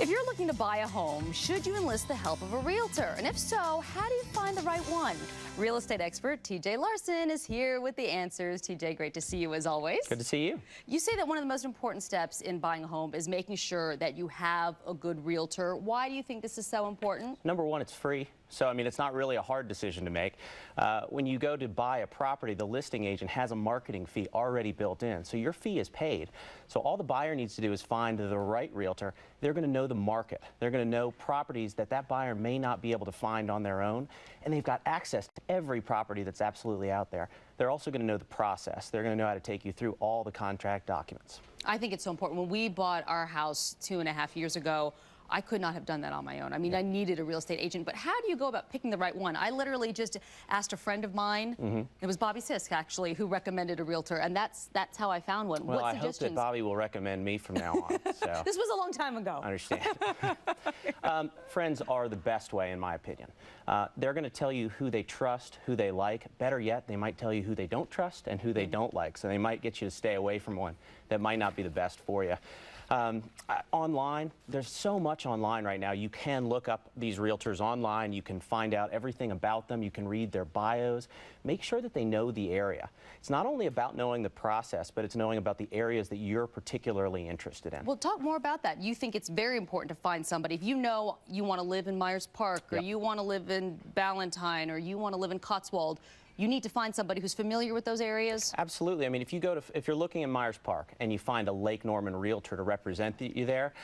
If you're looking to buy a home, should you enlist the help of a realtor? And if so, how do you find the right one? Real estate expert TJ Larsen is here with the answers. TJ, great to see you as always. Good to see you. You say that one of the most important steps in buying a home is making sure that you have a good realtor. Why do you think this is so important? Number one, it's free. So, I mean, it's not really a hard decision to make. Uh, when you go to buy a property, the listing agent has a marketing fee already built in. So your fee is paid. So all the buyer needs to do is find the right realtor. They're going to know the market. They're going to know properties that that buyer may not be able to find on their own. And they've got access to every property that's absolutely out there. They're also going to know the process. They're going to know how to take you through all the contract documents. I think it's so important. When we bought our house two and a half years ago, I could not have done that on my own. I mean, yeah. I needed a real estate agent, but how do you go about picking the right one? I literally just asked a friend of mine. Mm -hmm. It was Bobby Sisk, actually, who recommended a realtor, and that's that's how I found one. Well, what I hope that Bobby will recommend me from now on. So. this was a long time ago. I understand. um, friends are the best way, in my opinion. Uh, they're going to tell you who they trust, who they like. Better yet, they might tell you who they don't trust and who they don't like. So they might get you to stay away from one that might not be the best for you. Um, online, there's so much online right now. You can look up these realtors online. You can find out everything about them. You can read their bios. Make sure that they know the area. It's not only about knowing the process, but it's knowing about the areas that you're particularly interested in. Well, talk more about that. You think it's very important to find somebody. If you know you want to live in Myers Park, or yep. you want to live in Ballantyne, or you want to live in Cotswold, you need to find somebody who's familiar with those areas? Absolutely. I mean, if you go to, if you're looking in Myers Park and you find a Lake Norman realtor to represent you there,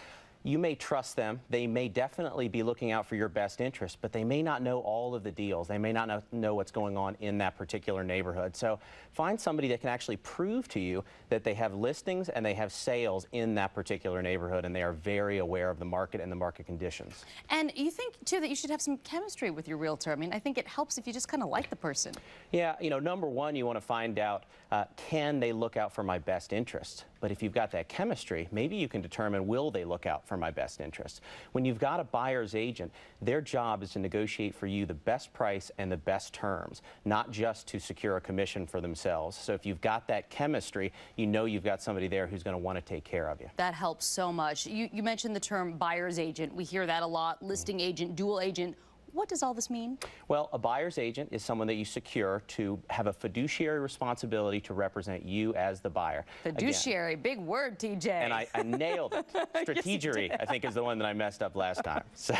you may trust them. They may definitely be looking out for your best interest, but they may not know all of the deals. They may not know, know, what's going on in that particular neighborhood. So find somebody that can actually prove to you that they have listings and they have sales in that particular neighborhood and they are very aware of the market and the market conditions. And you think, too, that you should have some chemistry with your realtor. I mean, I think it helps if you just kind of like the person. Yeah, you know, number one, you want to find out, uh, can they look out for my best interest? But if you've got that chemistry, maybe you can determine, will they look out for for my best interest. When you've got a buyer's agent, their job is to negotiate for you the best price and the best terms, not just to secure a commission for themselves. So if you've got that chemistry, you know you've got somebody there who's going to want to take care of you. That helps so much. You, you mentioned the term buyer's agent. We hear that a lot, listing agent, dual agent. What does all this mean? Well, a buyer's agent is someone that you secure to have a fiduciary responsibility to represent you as the buyer. Fiduciary, Again, big word, TJ. And I, I nailed it. Strategery, yes, I think, is the one that I messed up last time. So,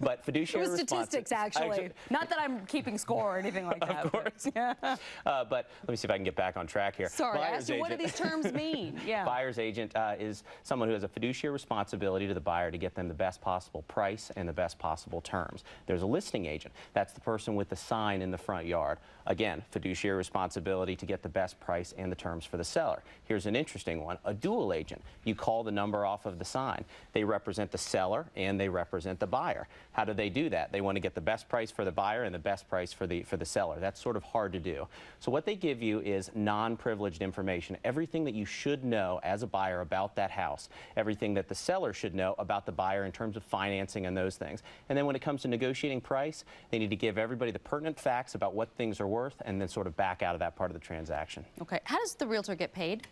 but fiduciary It was statistics, actually. actually. Not that I'm keeping score or anything like that. Of course. But, yeah. uh, but let me see if I can get back on track here. Sorry, buyer's I asked you, agent, what do these terms mean? Yeah. Buyer's agent uh, is someone who has a fiduciary responsibility to the buyer to get them the best possible price and the best possible terms. There's a listing agent. That's the person with the sign in the front yard. Again, fiduciary responsibility to get the best price and the terms for the seller. Here's an interesting one, a dual agent. You call the number off of the sign. They represent the seller and they represent the buyer. How do they do that? They want to get the best price for the buyer and the best price for the, for the seller. That's sort of hard to do. So what they give you is non-privileged information, everything that you should know as a buyer about that house, everything that the seller should know about the buyer in terms of financing and those things. And then when it comes to negotiating price, they need to give everybody the pertinent facts about what things are worth and then sort of back out of that part of the transaction. Okay. How does the realtor get paid?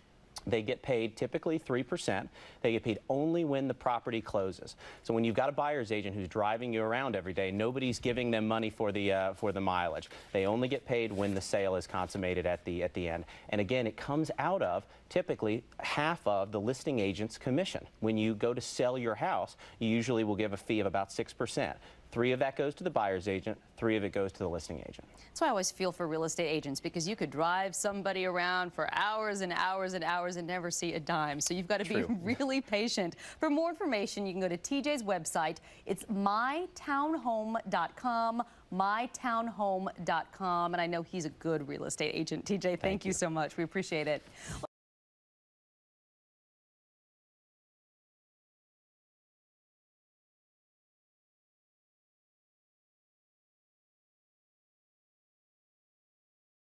They get paid typically 3%. They get paid only when the property closes. So when you've got a buyer's agent who's driving you around every day, nobody's giving them money for the, uh, for the mileage. They only get paid when the sale is consummated at the, at the end. And again, it comes out of typically half of the listing agent's commission. When you go to sell your house, you usually will give a fee of about 6%. Three of that goes to the buyer's agent, three of it goes to the listing agent. That's why I always feel for real estate agents because you could drive somebody around for hours and hours and hours and never see a dime. So you've got to True. be really patient. For more information, you can go to TJ's website. It's mytownhome.com, mytownhome.com. And I know he's a good real estate agent. TJ, thank, thank you. you so much. We appreciate it. Well,